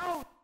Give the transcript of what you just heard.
out.